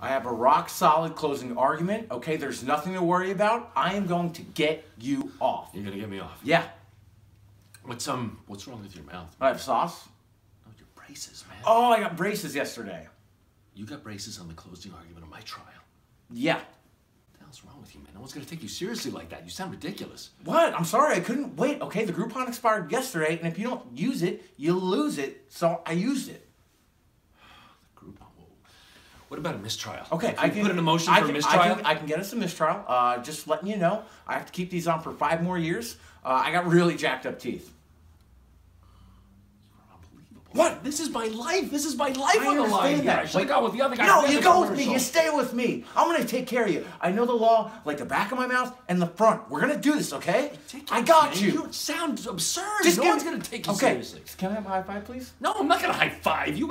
I have a rock solid closing argument. Okay, there's nothing to worry about. I am going to get you off. You're gonna get me off. Yeah. What's um? What's wrong with your mouth? I have sauce. Oh, your braces, man. Oh, I got braces yesterday. You got braces on the closing argument of my trial. Yeah. What the hell's wrong with you, man? No one's gonna take you seriously like that. You sound ridiculous. What? I'm sorry, I couldn't wait. Okay, the Groupon expired yesterday, and if you don't use it, you lose it. So I used it. What about a mistrial? Okay, I can put an a motion I for can, a mistrial. I can, I can get us a mistrial. Uh, just letting you know, I have to keep these on for five more years. Uh, I got really jacked up teeth. What? This is my life. This is my life I on the line here. that. I should gone with the other guy. No, you go with me. You stay with me. I'm gonna take care of you. I know the law like the back of my mouth and the front. We're gonna do this, okay? Take I got man. you. You sound absurd. Just no one's gonna take you okay. seriously. Can I have a high five, please? No, I'm not gonna high five you.